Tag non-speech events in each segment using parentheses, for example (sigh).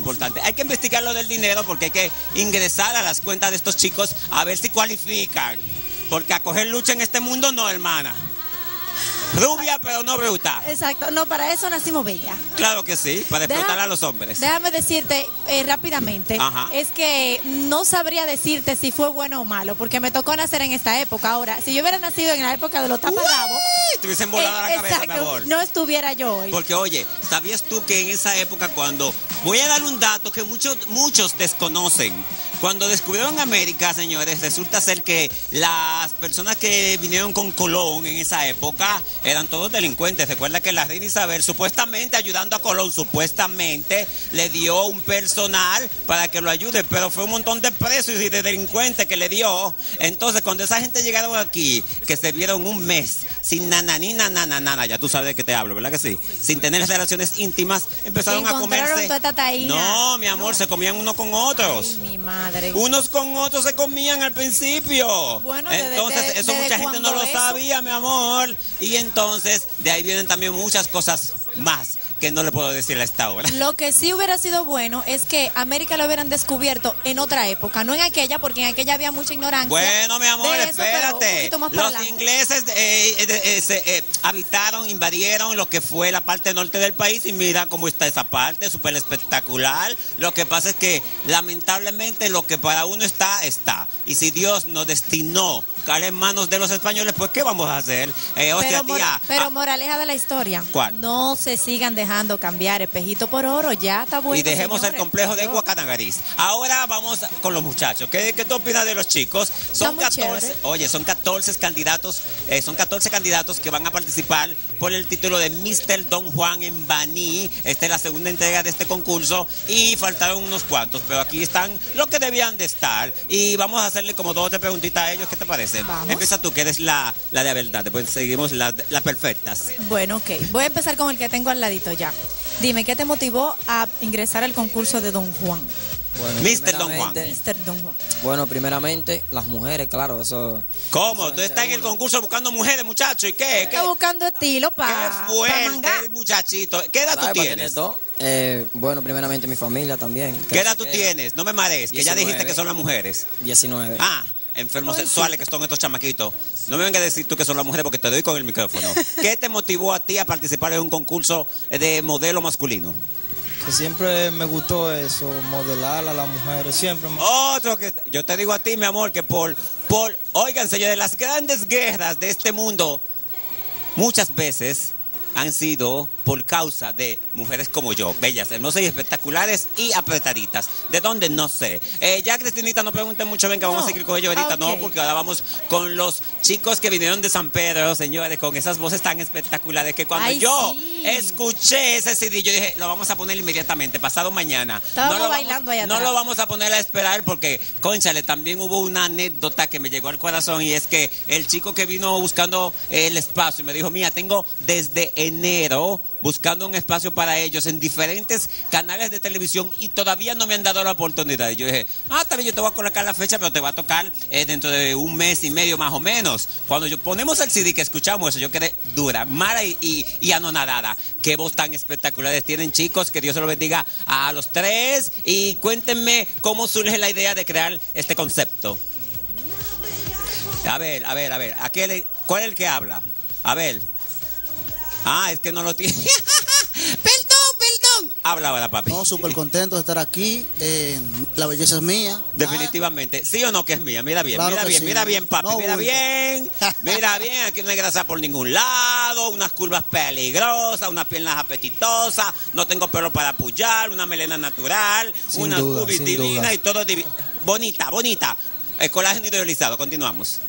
Importante. Hay que investigar lo del dinero porque hay que ingresar a las cuentas de estos chicos a ver si cualifican. Porque a coger lucha en este mundo no, hermana. Rubia, pero no bruta. Exacto, no, para eso nacimos bella. Claro que sí, para explotar Deja- a los hombres. Déjame decirte eh, rápidamente, Ajá. es que no sabría decirte si fue bueno o malo, porque me tocó nacer en esta época. Ahora, si yo hubiera nacido en la época de los taparrabos, Uy, Te hubiesen volado eh, la cabeza, mi amor. no estuviera yo hoy. Porque oye, ¿sabías tú que en esa época cuando... Voy a dar un dato que muchos, muchos desconocen. Cuando descubrieron América, señores, resulta ser que las personas que vinieron con Colón en esa época eran todos delincuentes. Recuerda que la reina Isabel, supuestamente ayudando a Colón, supuestamente le dio un personal para que lo ayude, pero fue un montón de presos y de delincuentes que le dio. Entonces, cuando esa gente llegaron aquí, que se vieron un mes sin nananina, nananana, ya tú sabes de qué te hablo, ¿verdad que sí? Sin tener relaciones íntimas, empezaron a comerse. toda esta taína. No, mi amor, se comían uno con otros. Ay, mi madre. Unos con otros se comían al principio. Bueno, desde- entonces, desde- eso desde mucha gente no lo eso? sabía, mi amor. Y entonces, de ahí vienen también muchas cosas más que no le puedo decir a esta hora. Lo que sí hubiera sido bueno es que América lo hubieran descubierto en otra época, no en aquella, porque en aquella había mucha ignorancia. Bueno, mi amor, eso, espérate. Los adelante. ingleses eh, eh, eh, se, eh, habitaron, invadieron lo que fue la parte norte del país y mira cómo está esa parte, súper espectacular. Lo que pasa es que lamentablemente lo que para uno está, está. Y si Dios nos destinó caer en manos de los españoles, pues ¿qué vamos a hacer? Eh, o sea, pero, mor- tía, pero ah, moraleja de la historia. ¿Cuál? No se sigan dejando cambiar espejito por oro, ya está bueno. y dejemos el complejo de. Guacanagariz. Ahora vamos con los muchachos. ¿Qué, qué tú opinas de los chicos? Son Son muy 14, chéveres. oye, son 14 candidatos, eh, son 14 candidatos que van a participar por el título de Mr. Don Juan en Baní. Esta es la segunda entrega de este concurso y faltaron unos cuantos, pero aquí están los que debían de estar. Y vamos a hacerle como dos o tres preguntitas a ellos. ¿Qué te parece? Vamos. Empieza tú, que eres la, la de verdad. Después seguimos las las perfectas. Bueno, ok. Voy a empezar con el que tengo al ladito ya. Dime, ¿qué te motivó a ingresar al concurso de Don Juan? Bueno, Mr. Don Juan. Mr. Don Juan. Bueno, primeramente, las mujeres, claro, eso. ¿Cómo? eso Tú estás en el concurso buscando mujeres, muchachos. ¿Y qué? ¿Qué? Está buscando estilo para Qué fuerte el muchachito. ¿Qué edad Claro, tú tienes? Eh, bueno, primeramente mi familia también. ¿Qué edad tú queda. tienes? No me marees, que ya 19. dijiste que son las mujeres. 19. Ah, enfermos sexuales que son estos chamaquitos. No me vengas a decir tú que son las mujeres porque te doy con el micrófono. ¿Qué te motivó a ti a participar en un concurso de modelo masculino? Que siempre me gustó eso, modelar a las mujeres, siempre. Otro que yo te digo a ti, mi amor, que por, por, oigan, señores, las grandes guerras de este mundo muchas veces han sido por causa de mujeres como yo, bellas, hermosas y espectaculares y apretaditas. ¿De dónde? No sé. Eh, ya, Cristinita, no pregunten mucho, ven que vamos No. a seguir con ellos ahorita, Ah, no, porque ahora vamos con los chicos que vinieron de San Pedro, señores, con esas voces tan espectaculares que cuando Ay, yo sí. escuché ese CD, yo dije, lo vamos a poner inmediatamente, pasado mañana. Estábamos lo vamos- bailando allá no atrás. lo vamos a poner a esperar porque, conchale, también hubo una anécdota que me llegó al corazón y es que el chico que vino buscando el espacio y me dijo, mira, tengo desde enero buscando un espacio para ellos en diferentes canales de televisión y todavía no me han dado la oportunidad. Y yo dije, ah, también yo te voy a colocar la fecha, pero te va a tocar eh, dentro de un mes y medio más o menos. Cuando yo ponemos el CD que escuchamos eso, yo quedé dura, mala y, y, anonadada. Qué voz tan espectaculares tienen chicos, que Dios se lo bendiga a los tres y cuéntenme cómo surge la idea de crear este concepto. A ver, a ver, a ver, ¿a qué le- ¿cuál es el que habla? A ver. Ah, es que no lo tiene. (laughs) perdón, perdón. Habla ahora, papi. No, súper contento de estar aquí. eh, la belleza es mía. Definitivamente, sí o no que es mía. Mira bien, Claro mira bien, sí. mira bien, papi, No mira bulto. bien, (laughs) mira bien. Aquí no hay grasa por ningún lado, unas curvas peligrosas, unas piernas apetitosas, no tengo pelo para apoyar, una melena natural, Sin unas duda, duda. y todo divi- bonita, bonita. El colágeno hidrolizado, continuamos.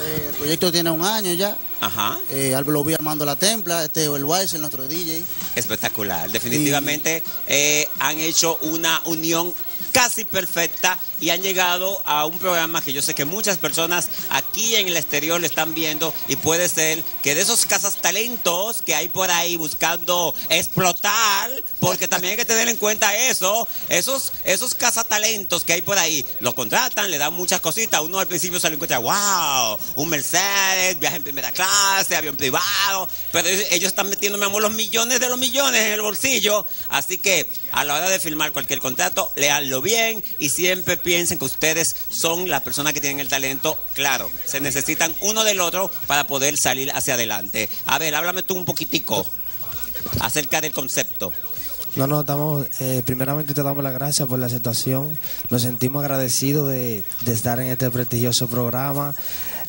Eh, el proyecto tiene un año ya. Ajá. Eh, lo vi armando la templa. Este es el Weiser, nuestro DJ. Espectacular. Definitivamente eh, han hecho una unión casi perfecta y han llegado a un programa que yo sé que muchas personas aquí en el exterior le están viendo y puede ser que de esos casas talentos que hay por ahí buscando explotar, porque también hay que tener en cuenta eso, esos, esos cazatalentos que hay por ahí, los contratan, le dan muchas cositas, uno al principio se lo encuentra, wow, un Mercedes, viaje en primera clase, avión privado, pero ellos están metiendo, mi amor, los millones de los millones en el bolsillo, así que a la hora de firmar cualquier contrato, leanlo bien y siempre piensen que ustedes son las personas que tienen el talento, claro, se necesitan uno del otro para poder salir hacia adelante. A ver, háblame tú un poquitico acerca del concepto. No, no, estamos, eh, primeramente te damos las gracias por la aceptación. Nos sentimos agradecidos de, estar en este prestigioso programa,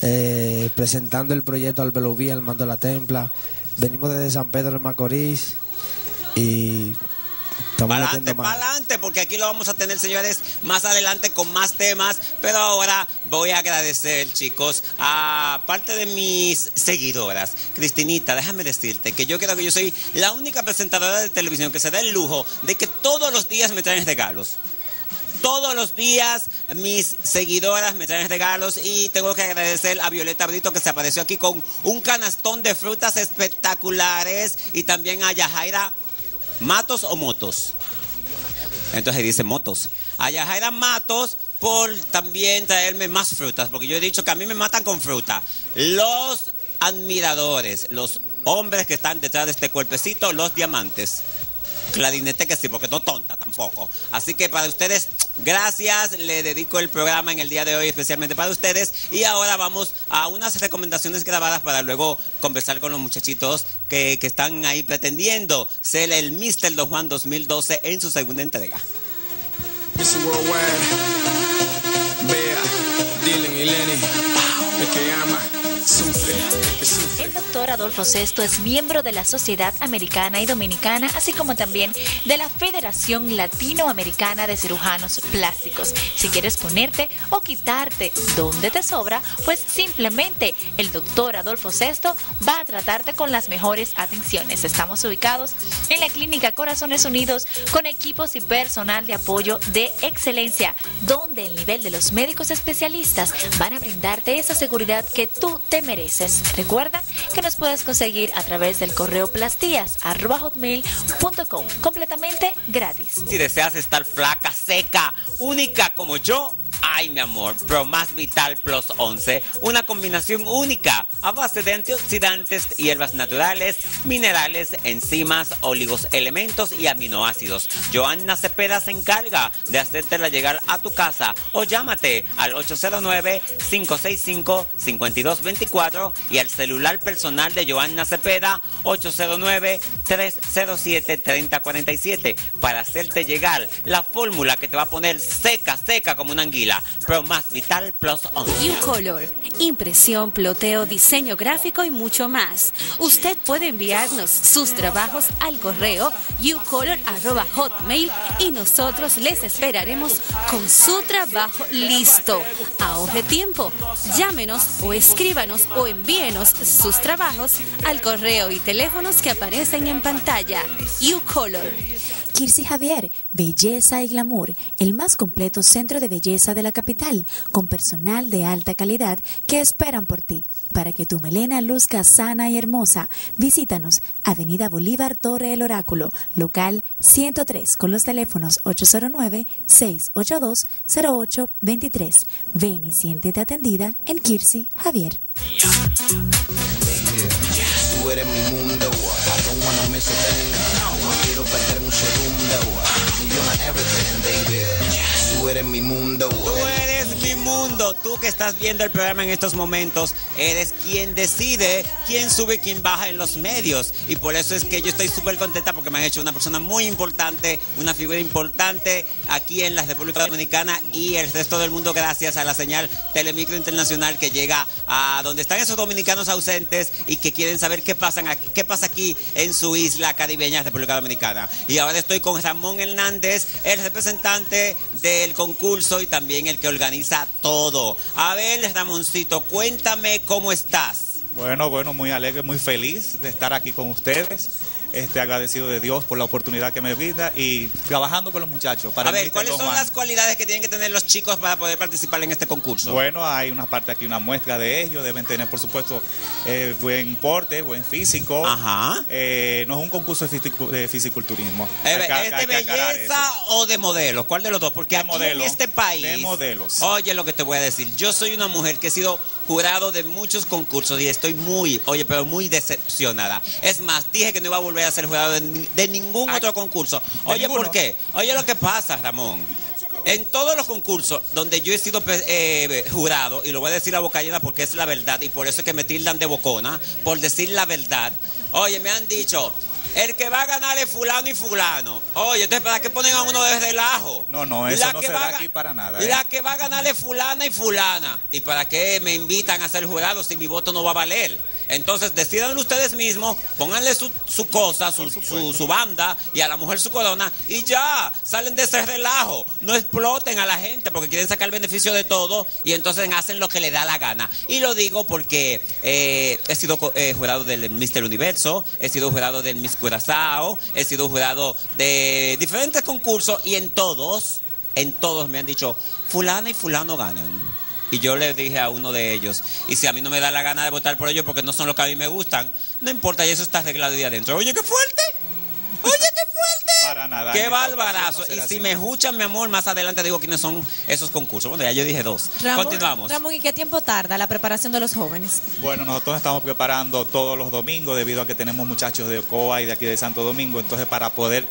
eh, presentando el proyecto al Beloví, al Mando de la Templa. Venimos desde San Pedro de Macorís y Para adelante, para adelante, porque aquí lo vamos a tener, señores, más adelante con más temas. Pero ahora voy a agradecer, chicos, a parte de mis seguidoras. Cristinita, déjame decirte que yo creo que yo soy la única presentadora de televisión que se da el lujo de que todos los días me traen regalos. Todos los días mis seguidoras me traen regalos y tengo que agradecer a Violeta Brito que se apareció aquí con un canastón de frutas espectaculares y también a Yajaira Matos o Motos. Entonces dice Motos. A Matos por también traerme más frutas, porque yo he dicho que a mí me matan con fruta. Los admiradores, los hombres que están detrás de este cuerpecito, los diamantes. Clarinete que sí, porque no tonta tampoco. Así que para ustedes, gracias. Le dedico el programa en el día de hoy especialmente para ustedes. Y ahora vamos a unas recomendaciones grabadas para luego conversar con los muchachitos que, que están ahí pretendiendo ser el Mr. Don Juan 2012 en su segunda entrega. Mr. Worldwide, Dylan y Lenny, el que ama, El doctor Adolfo Sesto es miembro de la Sociedad Americana y Dominicana, así como también de la Federación Latinoamericana de Cirujanos Plásticos. Si quieres ponerte o quitarte donde te sobra, pues simplemente el doctor Adolfo Sesto va a tratarte con las mejores atenciones. Estamos ubicados en la Clínica Corazones Unidos con equipos y personal de apoyo de excelencia, donde el nivel de los médicos especialistas van a brindarte esa seguridad que tú te mereces. Recuerda que nos puedes conseguir a través del correo plastillas.hotmail.com completamente gratis. Si deseas estar flaca, seca, única como yo, ay mi amor, Pro Más Vital Plus 11, una combinación única a base de antioxidantes, hierbas naturales, minerales, enzimas, óligos, elementos y aminoácidos. Joanna Cepeda se encarga de hacértela llegar a tu casa o llámate al 809-565-5224 y al celular personal de Joanna Cepeda 809-307-3047 para hacerte llegar la fórmula que te va a poner seca, seca como una anguila. Pro Más Vital Plus 11. Ucolor, impresión, ploteo, diseño gráfico y mucho más. Usted puede enviarnos sus trabajos al correo ucolor@hotmail y nosotros les esperaremos con su trabajo listo. Ahorre tiempo. Llámenos o escríbanos o envíenos sus trabajos al correo y teléfonos que aparecen en pantalla. Ucolor. Kirsi Javier, Belleza y Glamour, el más completo centro de belleza de la capital, con personal de alta calidad que esperan por ti. Para que tu melena luzca sana y hermosa, visítanos Avenida Bolívar Torre El Oráculo, local 103, con los teléfonos 809-682-0823. Ven y siéntete atendida en Kirsi Javier. Tú eres mi mundo. Quiero perder un segundo. You're my everything, baby. Tú eres mi mundo. Tú eres mi mundo. Tú que estás viendo el programa en estos momentos, eres quien decide quién sube y quién baja en los medios. Y por eso es que yo estoy súper contenta porque me han hecho una persona muy importante, una figura importante aquí en la República Dominicana y el resto del mundo gracias a la señal Telemicro Internacional que llega a donde están esos dominicanos ausentes y que quieren saber qué, pasan qué pasa aquí en su isla caribeña, República Dominicana. Y ahora estoy con Ramón Hernández, el representante del concurso y también el que organiza todo. A ver, Ramoncito, cuéntame cómo estás. Bueno, bueno, muy alegre, muy feliz de estar aquí con ustedes. Este, agradecido de Dios por la oportunidad que me brinda y trabajando con los muchachos. Para A ver. ¿cuáles son las cualidades que tienen que tener los chicos para poder participar en este concurso? Bueno, hay una parte aquí, una muestra de ellos. Deben tener, por supuesto, eh, buen porte, buen físico. Ajá. Eh, no es un concurso de, fisicu- de fisiculturismo. Eh, que- ¿Es de belleza o de modelos? ¿Cuál de los dos? Porque De aquí modelo. en este país. De modelos. Oye, lo que te voy a decir. Yo soy una mujer que he sido jurado de muchos concursos y estoy muy, oye, pero muy decepcionada. Es más, dije que no iba a volver a ser jurado de, ni- de ningún otro concurso. ¿de Oye, ninguno? ¿por qué? Oye, lo que pasa, Ramón. En todos los concursos donde yo he sido pe- eh, jurado, y lo voy a decir a boca llena porque es la verdad, y por eso es que me tildan de bocona, por decir la verdad. Oye, me han dicho, el que va a ganar es fulano y fulano. Oye, entonces, ¿para qué ponen a uno desde el ajo? No, no, eso La no que se va da aquí para nada. ¿eh? La que va a ganar es fulana y fulana. ¿Y para qué me invitan a ser jurado si mi voto no va a valer? Entonces, decidan ustedes mismos, pónganle su, su cosa, su, su, su banda y a la mujer su corona y ya, salen de ese relajo. No exploten a la gente porque quieren sacar beneficio de todo y entonces hacen lo que le da la gana. Y lo digo porque eh, he sido eh, jurado del Mister Universo, he sido jurado del Miss Curazao, he sido jurado de diferentes concursos y en todos, en todos me han dicho, fulana y fulano ganan. Y yo le dije a uno de ellos, y si a mí no me da la gana de votar por ellos porque no son los que a mí me gustan, no importa, y eso está arreglado ahí adentro. Oye, qué fuerte. Oye, qué fuerte. Para nada. Qué barbarazo. no y si así. me escuchan, mi amor, más adelante digo quiénes son esos concursos. Bueno, ya yo dije dos. Ramón, Continuamos. Ramón, ¿y qué tiempo tarda la preparación de los jóvenes? Bueno, nosotros estamos preparando todos los domingos debido a que tenemos muchachos de Ocoa y de aquí de Santo Domingo. Entonces, para poder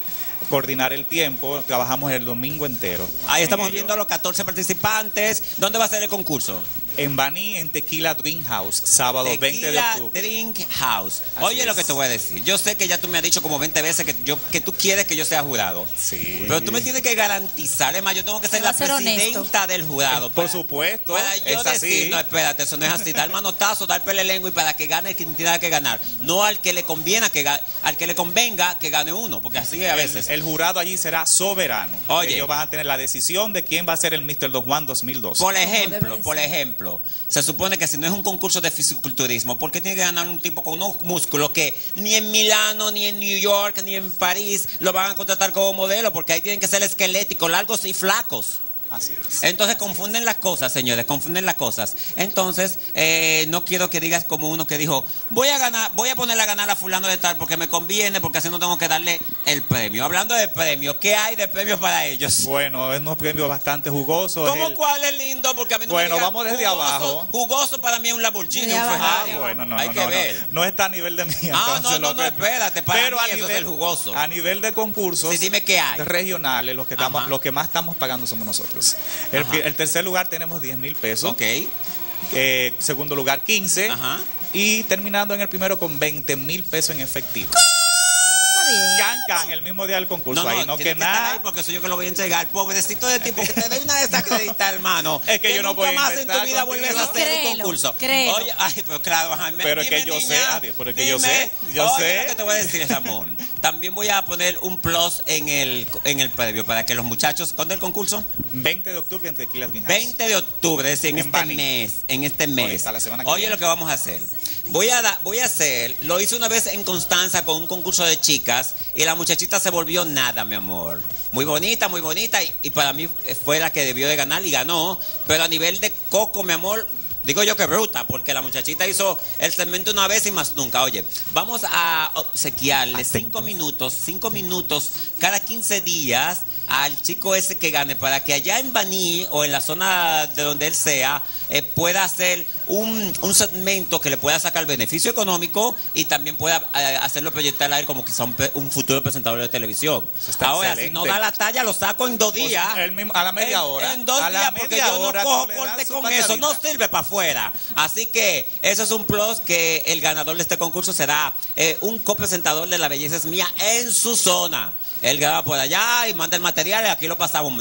coordinar el tiempo, trabajamos el domingo entero. Ahí estamos viendo a los 14 participantes. ¿Dónde va a ser el concurso? En Baní, en Tequila Dream House, sábado 20 de Tequila octubre. Drink House. Así Oye lo que te voy a decir. Yo sé que ya tú me has dicho como 20 veces que yo que tú quieres que yo sea jurado. Sí. Pero tú me tienes que garantizar, es más, yo tengo que ser la honesto. presidenta del jurado. Por Para- supuesto, Para yo es así. decir, no, espérate, eso no es así. Dar manotazo, dar pelelengua y para que gane el que tiene que ganar. No al que le conviene que al que le convenga que gane uno, porque así es a veces. El, jurado allí será soberano. Oye. Ellos van a tener la decisión de quién va a ser el Mr. Don Juan 2002. Por ejemplo, por ejemplo, se supone que si no es un concurso de fisiculturismo, ¿por qué tiene que ganar un tipo con unos músculos que ni en Milano, ni en New York, ni en París lo van a contratar como modelo? Porque ahí tienen que ser esqueléticos, largos y flacos. Así es. Entonces confunden las cosas, señores, confunden las cosas. Entonces, eh, no quiero que digas como uno que dijo, voy a ganar, voy a ponerle a ganar a fulano de tal porque me conviene, porque así no tengo que darle el premio. Hablando de premios, ¿qué hay de premios para ellos? Bueno, es unos premios bastante jugosos. ¿Cómo El- cuál es lindo? Porque a mí no Bueno, me vamos desde jugoso, abajo. Jugoso para mí es un Lamborghini, un abajo. Ah, Ferrari. bueno, no, Hay no, que no, ver. no. No está a nivel de mí. Ah, entonces, no, no, no, espérate, para Pero mí a eso es nivel, el jugoso. A nivel de concursos Sí, dime qué hay. regionales, los que, estamos, Ajá. los que más estamos pagando somos nosotros. El, Ajá. pri- el tercer lugar tenemos 10 mil pesos. Ok. Eh, segundo lugar, 15. Ajá. Y terminando en el primero con 20 mil pesos en efectivo. Está bien. Can, can, el mismo día del concurso. No, no, ahí no que que estar nada. ahí porque soy yo que lo voy a entregar. Pobrecito de ti, porque te doy una desacreditada, hermano. (laughs) Es que yo no a más en tu vida contigo. vuelves a hacer Créelo, un concurso. créelo. Oye, ay, pero claro, Jaime, Pero es que yo niña, sé, Adi, pero es que yo dime. sé, yo Oye, sé. lo que te voy a decir, Ramón. También voy a poner un plus en el, en el previo para que los muchachos, ¿cuándo el concurso? 20 de octubre en Tequila Green House. 20 de octubre, es decir, en, En este Bani. mes, en este mes. Ahorita, la semana que Oye viene. lo que vamos a hacer. Voy a da- voy a hacer, lo hice una vez en Constanza con un concurso de chicas y la muchachita se volvió nada, mi amor. Muy bonita, muy bonita y, y para mí fue la que debió de ganar y ganó, pero a nivel de coco, mi amor, Digo yo que bruta, porque la muchachita hizo el segmento una vez y más nunca. Oye, vamos a obsequiarle cinco minutos, cinco minutos cada 15 días al chico ese que gane para que allá en Baní o en la zona de donde él sea eh, pueda hacer un, un segmento que le pueda sacar beneficio económico y también pueda eh, hacerlo proyectar a él como quizá un, futuro presentador de televisión. Ahora, si no da la talla, lo saco en dos Pues, días. mismo- a la media En- hora. En dos A días, porque yo no cojo corte con eso. No sirve para afuera. Así que eso es un plus que el ganador de este concurso será eh, un copresentador de La Belleza es Mía en su zona. Él graba por allá y manda el material aquí lo pasamos.